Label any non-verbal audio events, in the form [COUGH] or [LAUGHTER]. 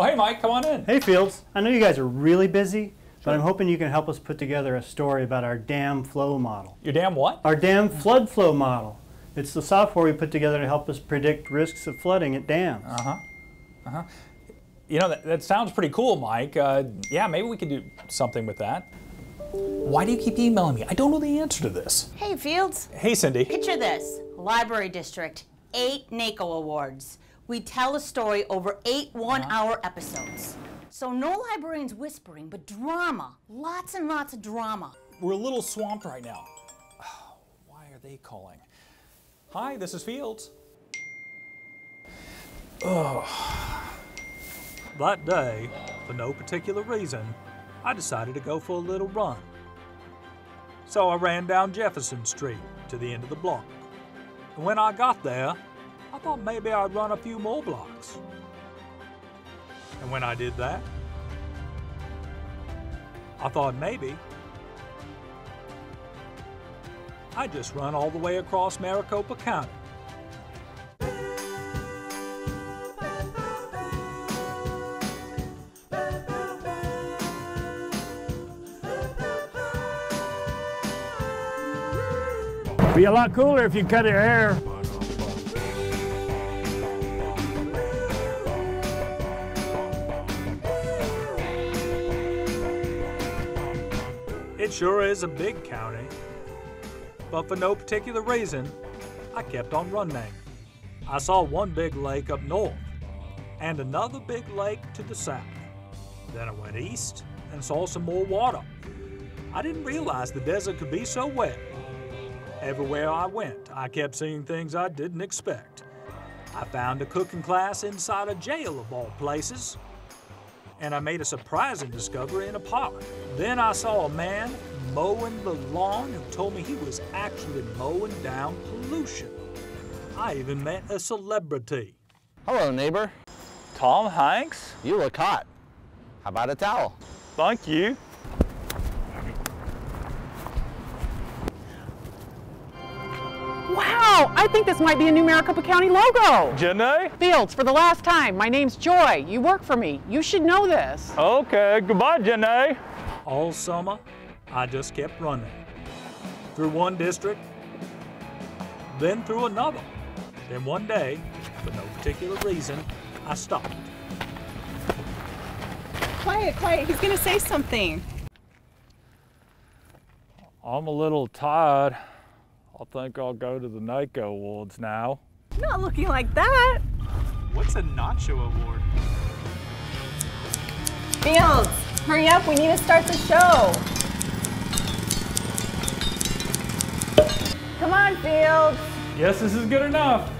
Oh, hey, Mike, come on in. Hey, Fields. I know you guys are really busy, but I'm hoping you can help us put together a story about our dam flow model. Your damn what? Our dam flood flow model. It's the software we put together to help us predict risks of flooding at dams. Uh-huh. Uh-huh. You know, that, that sounds pretty cool, Mike. Uh, yeah, maybe we could do something with that. Why do you keep emailing me? I don't know the answer to this. Hey, Fields. Hey, Cindy. Picture this Library District, eight NACO awards. We tell a story over eight one uh-huh. hour episodes. So, no librarians whispering, but drama. Lots and lots of drama. We're a little swamped right now. [SIGHS] Why are they calling? Hi, this is Fields. That day, for no particular reason, I decided to go for a little run. So I ran down Jefferson Street to the end of the block. And when I got there, I thought maybe I'd run a few more blocks. And when I did that, I thought maybe I'd just run all the way across Maricopa County. Be a lot cooler if you cut your hair. It sure is a big county. But for no particular reason, I kept on running. I saw one big lake up north and another big lake to the south. Then I went east and saw some more water. I didn't realize the desert could be so wet. Everywhere I went, I kept seeing things I didn't expect. I found a cooking class inside a jail of all places and I made a surprising discovery in a park. Then I saw a man mowing the lawn who told me he was actually mowing down pollution. I even met a celebrity. Hello, neighbor. Tom Hanks? You look hot. How about a towel? Thank you. Wow, I think this might be a new Maricopa County logo. Janae? Fields, for the last time, my name's Joy. You work for me. You should know this. Okay, goodbye, Janae. All summer, I just kept running. Through one district, then through another. Then one day, for no particular reason, I stopped. Quiet, quiet. He's going to say something. I'm a little tired. I think I'll go to the NACO Awards now. Not looking like that. What's a Nacho Award? Fields, hurry up. We need to start the show. Come on, Fields. Guess this is good enough.